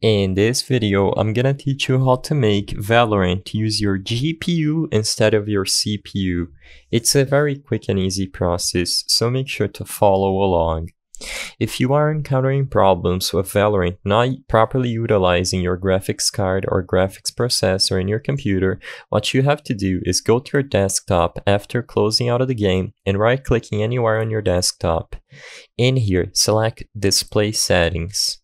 In this video, I'm gonna teach you how to make Valorant use your GPU instead of your CPU. It's a very quick and easy process, so make sure to follow along. If you are encountering problems with Valorant not properly utilizing your graphics card or graphics processor in your computer, what you have to do is go to your desktop after closing out of the game and right clicking anywhere on your desktop. In here, select Display Settings.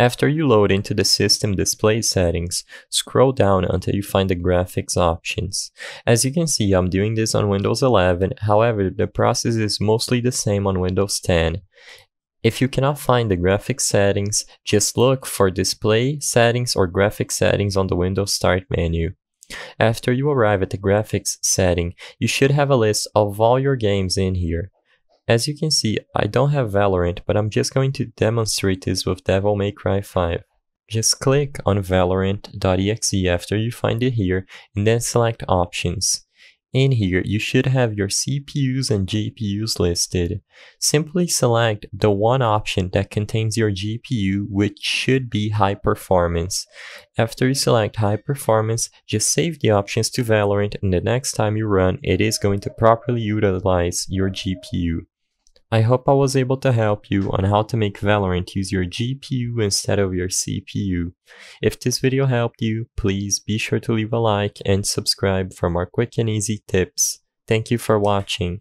After you load into the system display settings, scroll down until you find the graphics options. As you can see, I'm doing this on Windows 11, however, the process is mostly the same on Windows 10. If you cannot find the graphics settings, just look for display settings or graphics settings on the Windows Start menu. After you arrive at the graphics setting, you should have a list of all your games in here. As you can see, I don't have Valorant, but I'm just going to demonstrate this with Devil May Cry 5. Just click on valorant.exe after you find it here, and then select Options. In here, you should have your CPUs and GPUs listed. Simply select the one option that contains your GPU, which should be high performance. After you select high performance, just save the options to Valorant and the next time you run, it is going to properly utilize your GPU. I hope I was able to help you on how to make Valorant use your GPU instead of your CPU. If this video helped you, please be sure to leave a like and subscribe for more quick and easy tips. Thank you for watching.